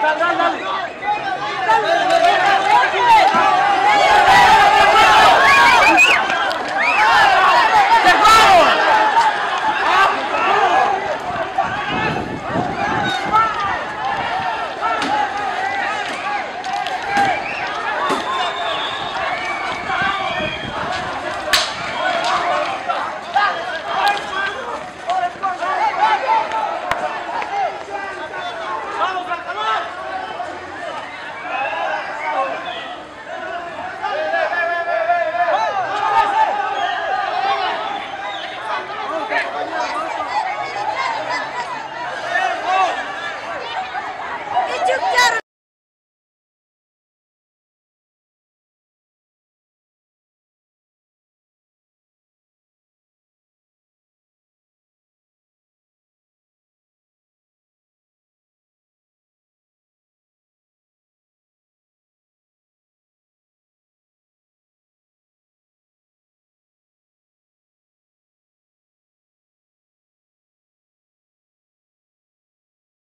Dale, dale, dale.